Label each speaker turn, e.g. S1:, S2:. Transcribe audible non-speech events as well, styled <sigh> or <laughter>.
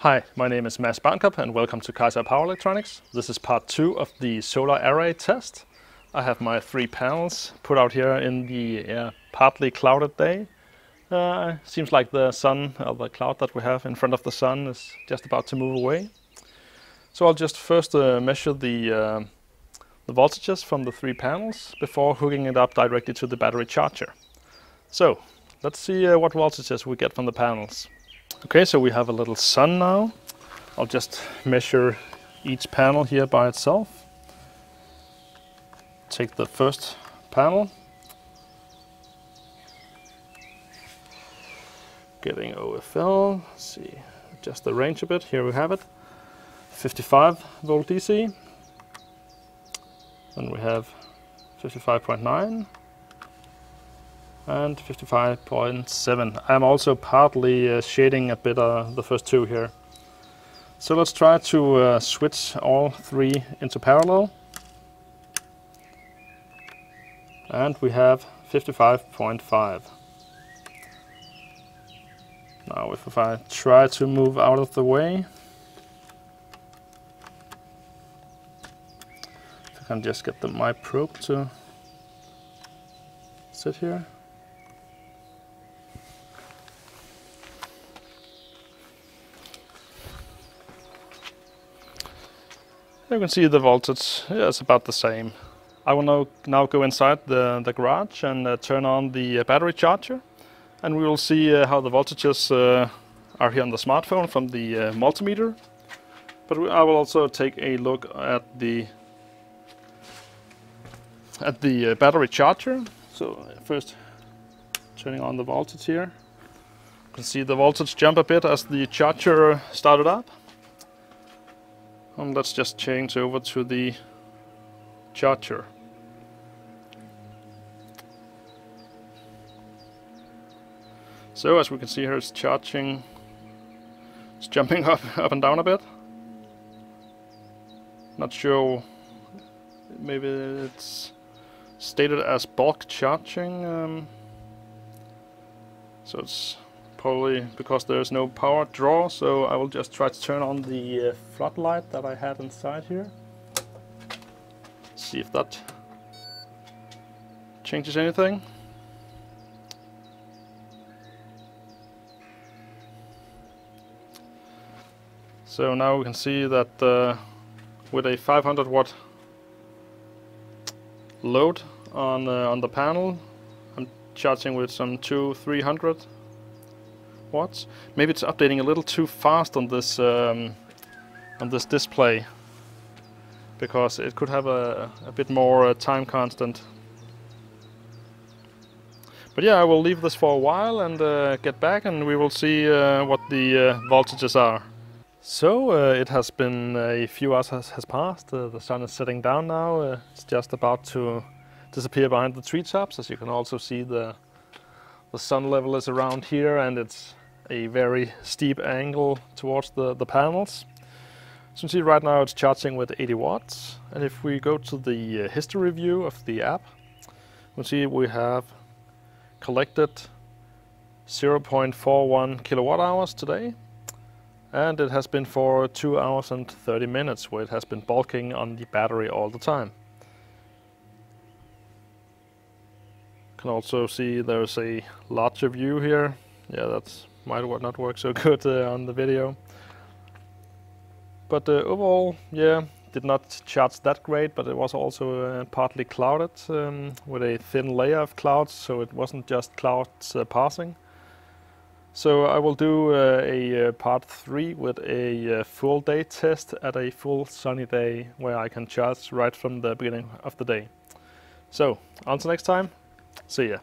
S1: Hi, my name is Mads Barnkob and welcome to Kaizer Power Electronics. This is part two of the solar array test. I have my three panels put out here in the uh, partly clouded day. Uh, seems like the sun, or the cloud that we have in front of the sun is just about to move away. So I'll just first uh, measure the, uh, the voltages from the three panels before hooking it up directly to the battery charger. So let's see uh, what voltages we get from the panels. Okay, so we have a little sun now. I'll just measure each panel here by itself. Take the first panel, getting OFL, Let's see, adjust the range a bit, here we have it, 55 volt DC, then we have 55.9 and 55.7. I'm also partly uh, shading a bit uh, the first two here. So let's try to uh, switch all three into parallel. and we have 55.5. Now if I try to move out of the way, if I can just get the, my probe to sit here. You can see the voltage, yeah, it's about the same. I will now, now go inside the, the garage and uh, turn on the uh, battery charger and we will see uh, how the voltages uh, are here on the smartphone from the uh, multimeter. But I will also take a look at the at the uh, battery charger. So first turning on the voltage here. You can see the voltage jump a bit as the charger started up. And let's just change over to the charger. So as we can see here, it's charging, it's jumping <laughs> up, up and down a bit. Not sure, maybe it's stated as bulk charging. Um, so it's probably because there's no power draw, so I will just try to turn on the uh, floodlight that I had inside here. See if that changes anything. So now we can see that uh, with a 500 watt load on uh, on the panel, I'm charging with some two 300 watts. Maybe it's updating a little too fast on this um, on this display because it could have a, a bit more uh, time constant. But yeah, I will leave this for a while and uh, get back and we will see uh, what the uh, voltages are. So uh, it has been a few hours has, has passed. Uh, the sun is setting down now. It's just about to disappear behind the treetops. As you can also see, the the sun level is around here, and it's a very steep angle towards the the panels. So you can see right now it's charging with 80 watts. And if we go to the uh, history view of the app, we'll see we have collected 0.41 kilowatt hours today and it has been for 2 hours and 30 minutes where it has been bulking on the battery all the time. Can also see there's a larger view here. Yeah, that's might not work so <laughs> good uh, on the video. But uh, overall, yeah, did not charge that great, but it was also uh, partly clouded um, with a thin layer of clouds, so it wasn't just clouds uh, passing. So I will do uh, a uh, part three with a full day test at a full sunny day where I can charge right from the beginning of the day. So until next time, see ya.